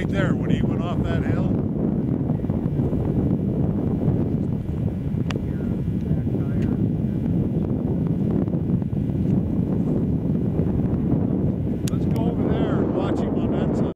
right there when he went off that hill.